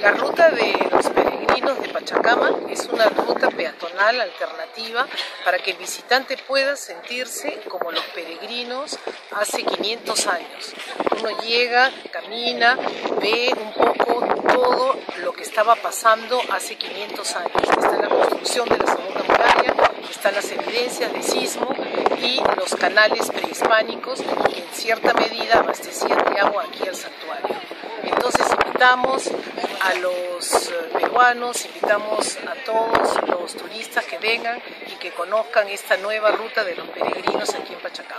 La ruta de los peregrinos de Pachacama es una ruta peatonal alternativa para que el visitante pueda sentirse como los peregrinos hace 500 años. Uno llega, camina, ve un poco todo lo que estaba pasando hace 500 años. Está la construcción de la segunda muralla, están las evidencias de sismo y los canales prehispánicos que en cierta medida abastecían de agua aquí al santuario. Invitamos a los eh, peruanos, invitamos a todos los turistas que vengan y que conozcan esta nueva ruta de los peregrinos aquí en Pachacama.